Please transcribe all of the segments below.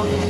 Okay.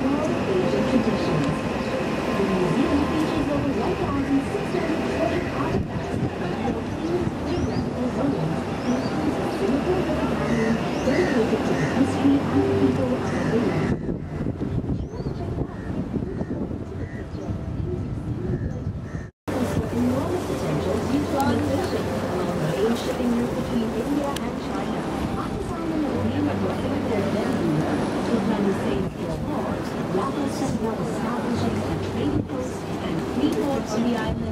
the island.